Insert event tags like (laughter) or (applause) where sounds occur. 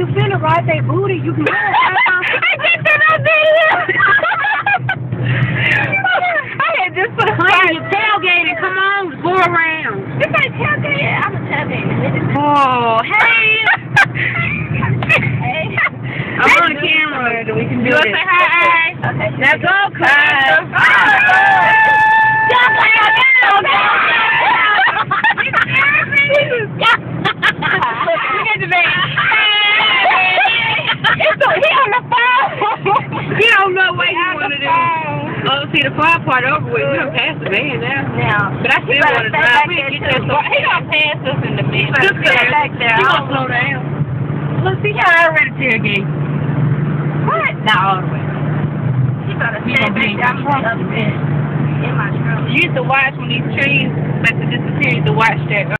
you finna ride that booty, you can. (laughs) I just did not video. (laughs) I had just put a you tailgating. Come on, go around. This ain't tailgate. I'm a tailgate. Oh, hey. (laughs) Hey. I'm on camera. We can do You it. wanna say hi? Okay. Now go, see, the far part over with. We don't pass the van now. Now, But I still want to drive. We get that so he gonna pass us in the middle. Just stay back there. He gonna slow down. Look, see how I already tailgate. What? Not all the way. He better stay back there. I'm upstairs. In my truck. You used to watch when these trees, like to disappear, you used to watch that.